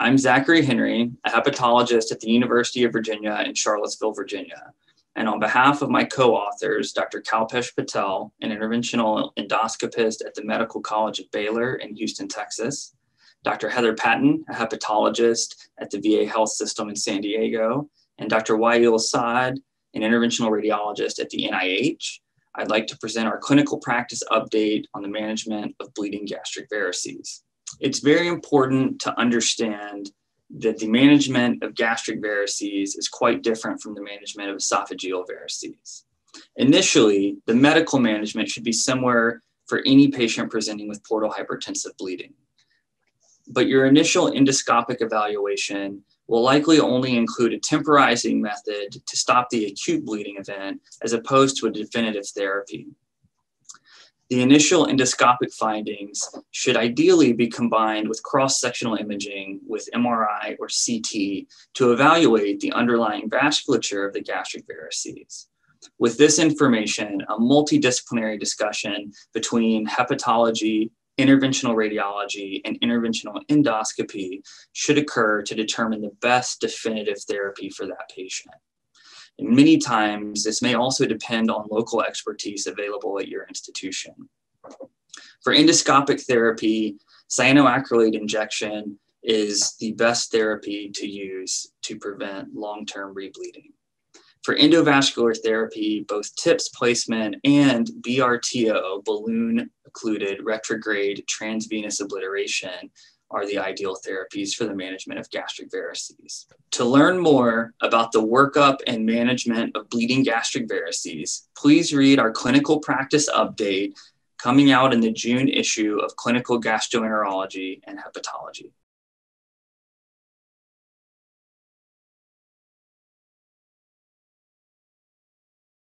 I'm Zachary Henry, a hepatologist at the University of Virginia in Charlottesville, Virginia. And on behalf of my co authors, Dr. Kalpesh Patel, an interventional endoscopist at the Medical College of Baylor in Houston, Texas, Dr. Heather Patton, a hepatologist at the VA Health System in San Diego, and Dr. Wael Saad, an interventional radiologist at the NIH, I'd like to present our clinical practice update on the management of bleeding gastric varices. It's very important to understand that the management of gastric varices is quite different from the management of esophageal varices. Initially, the medical management should be similar for any patient presenting with portal hypertensive bleeding. But your initial endoscopic evaluation will likely only include a temporizing method to stop the acute bleeding event as opposed to a definitive therapy. The initial endoscopic findings should ideally be combined with cross-sectional imaging with MRI or CT to evaluate the underlying vasculature of the gastric varices. With this information, a multidisciplinary discussion between hepatology, interventional radiology, and interventional endoscopy should occur to determine the best definitive therapy for that patient. And many times, this may also depend on local expertise available at your institution. For endoscopic therapy, cyanoacrylate injection is the best therapy to use to prevent long-term rebleeding. For endovascular therapy, both TIPS placement and BRTO, balloon occluded retrograde transvenous obliteration, are the ideal therapies for the management of gastric varices. To learn more about the workup and management of bleeding gastric varices, please read our clinical practice update coming out in the June issue of Clinical Gastroenterology and Hepatology.